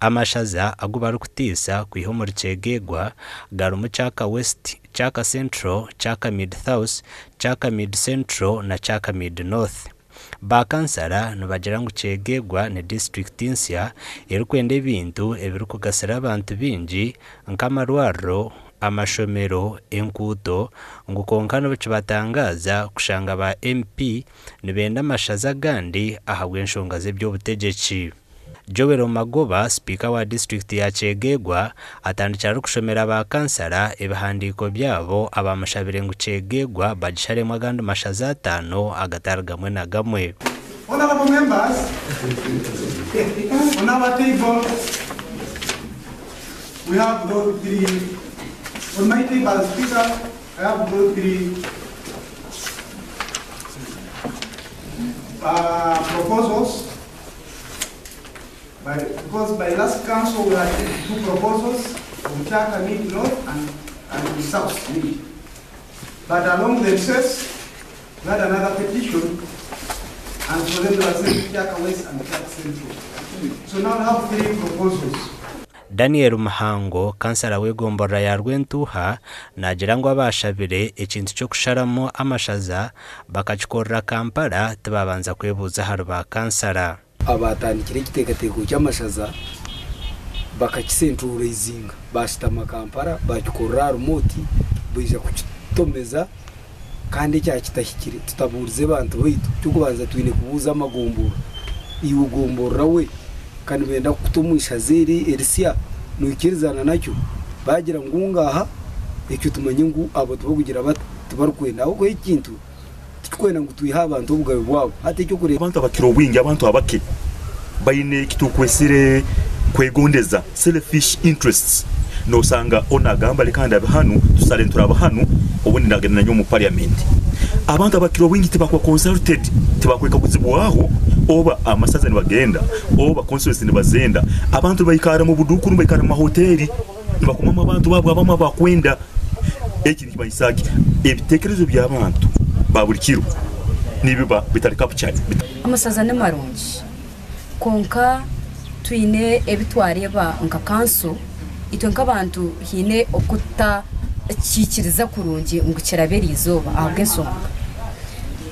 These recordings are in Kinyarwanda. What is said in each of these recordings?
amashaza agubara kutiisa ku omuri kyegegwa garumu Chaka west Chaka central Chaka mid south Chaka mid central na Chaka mid north bakansara nibagira ngu kyegegwa ni disitulikiti nsya erikwenda ebintu ebirikugasira abantu bingi nk'amarwariro amashomero enkuuto ngu konka batangaza kushanga ba mp nibenda amashaza agandi ahabw'enshonga z'ebyobutegeki joel magoba sipiika wa disitulikiti ya kyegeegwa atandikirala okushomera bakansala ebihandiiko byabo abamushabire ngu kyegeegwa bagisharemu agandi mashaza ataano agatari gamwe na gamwe Uh, proposals By, because by last council we had two proposals, Butaka Mid North and, and South Mid. But along themselves, we had another petition, and for them to accept Butaka West and Butaka Central. So now we have three proposals. daniel muhango kansara w'egombora ya rwentuha nagira ngo abashabire ikintu cyo ky'okusharamu amashaza bakakikorera kampala tubabanza kwebuuza aha rwa kansara abatandikira igitegatego cy'amashaza bakakisentururizinga bashita amakampara bakikora rumoti bwija kukitomeza kandi icyaha kitashyikiri tutaburize bantu baitu cyo kubanza twine kubuza amagumbura iwugumburira we kandi benda kutumwisha zeri erisiya nukirizana nacyo bagira ngungaha icyo tumenye ngu abo tuba kugira bata tubarukwenda ahubwo ikintu tikwenda ngo tuyihe abantu obugabe bwabo hati ekyo kureba abantu abakira obwingi abantu abake baine ekitukwesire kwegondeza selfish interests nosanga ono agamba leka ndabe hanu tusale nturaba hanu obundi ndagenda nanyo mu paliamenti abantu abakira obwingi tibakuwa consulted tibakweka buzibu aho oba amasaza nibagenda oba consulates nibazenda abantu baikara mu buduku nibaikara mu mahoteri nibakumamu abantu baabo abamu abakwenda ekyo nikibaisaki ebitekerezo by'abantu ba buri kiro n'ibiba bitari kapu amasaza ni marungi konka twine ebitwareba nka kanso itwe nk'abantu hine okuta kikiriza kurungi ngo kirabere izuba ahabwe ensonga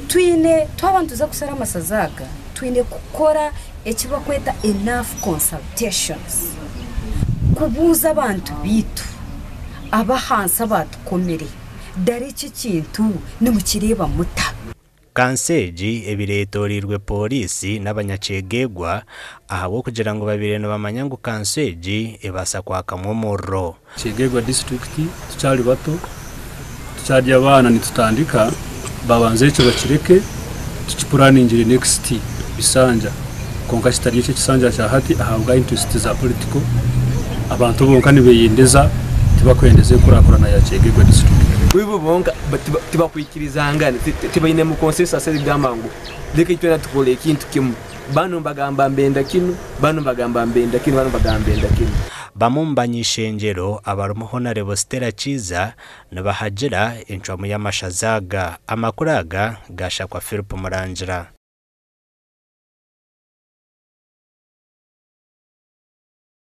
twine twabantu tuza kusara amasaza aga twine kukora ekibakweta enough consultations kubuuza abantu bitu abahansi abatukomere dare iki kintu nimukireba muta kanseji ebiretorirwe polisi n'abanyacegegwa ahabwo kugira ngo no bamanya ngu kanseji ebasa kwa kamomoro cegegwa district tukyali bato tukyali abaana nitutandika babanze cyo bakireke tukiplaningire next bisanja konka kitari cyo kisanja cyahati hati ahabwa interest za political abantu bonka nibeyendeza tibakwendeze kurakurana yacyegegwe disitulikti wibubonga tibakwikirizangane tibaine mu consensus eligamba leka itwena tukole ekintu kimu bano mbagamba mbenda kinu bano mbagamba mbenda kinu bano mbagamba mbenda kinu bamu bamumubanyisha engero abarumu honarebo stella kiza nibahagira encwamu y'amashazi aga amakuru aga gashakwa philip murangira